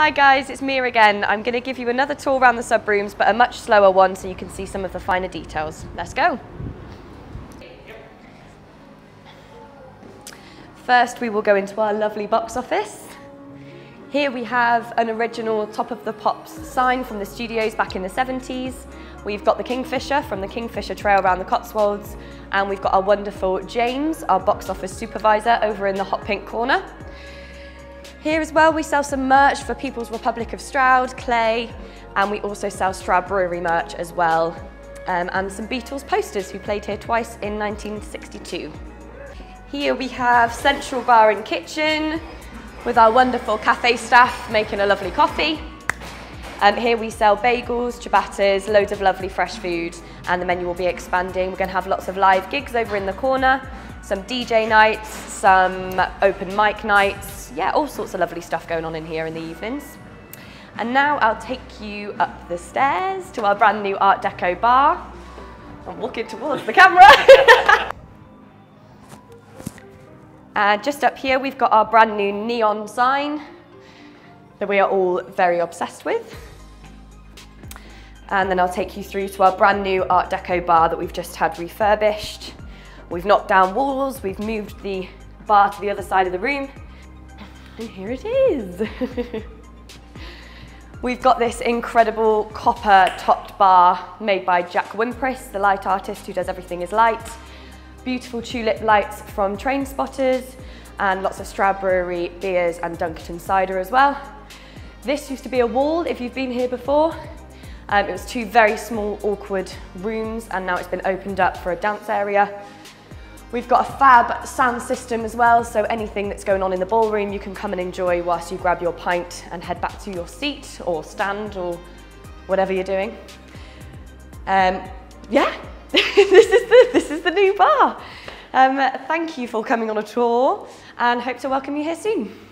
Hi guys, it's Mia again. I'm going to give you another tour around the subrooms, but a much slower one so you can see some of the finer details. Let's go. First, we will go into our lovely box office. Here we have an original Top of the Pops sign from the studios back in the 70s. We've got the Kingfisher from the Kingfisher Trail around the Cotswolds, and we've got our wonderful James, our box office supervisor, over in the hot pink corner. Here as well, we sell some merch for People's Republic of Stroud, Clay, and we also sell Stroud Brewery merch as well, um, and some Beatles posters who played here twice in 1962. Here we have Central Bar and Kitchen with our wonderful cafe staff making a lovely coffee. Um, here we sell bagels, ciabattas, loads of lovely fresh food, and the menu will be expanding. We're going to have lots of live gigs over in the corner, some DJ nights, some open mic nights, yeah, all sorts of lovely stuff going on in here in the evenings. And now I'll take you up the stairs to our brand new Art Deco bar. I'm walking towards the camera. and just up here, we've got our brand new neon sign that we are all very obsessed with. And then I'll take you through to our brand new Art Deco bar that we've just had refurbished. We've knocked down walls, we've moved the bar to the other side of the room, and here it is. We've got this incredible copper topped bar made by Jack Wimpress, the light artist who does everything is light. Beautiful tulip lights from Trainspotters and lots of Stroud Brewery beers and Dunkerton cider as well. This used to be a wall if you've been here before. Um, it was two very small awkward rooms and now it's been opened up for a dance area. We've got a fab sound system as well, so anything that's going on in the ballroom you can come and enjoy whilst you grab your pint and head back to your seat or stand or whatever you're doing. Um, yeah, this, is the, this is the new bar. Um, thank you for coming on a tour and hope to welcome you here soon.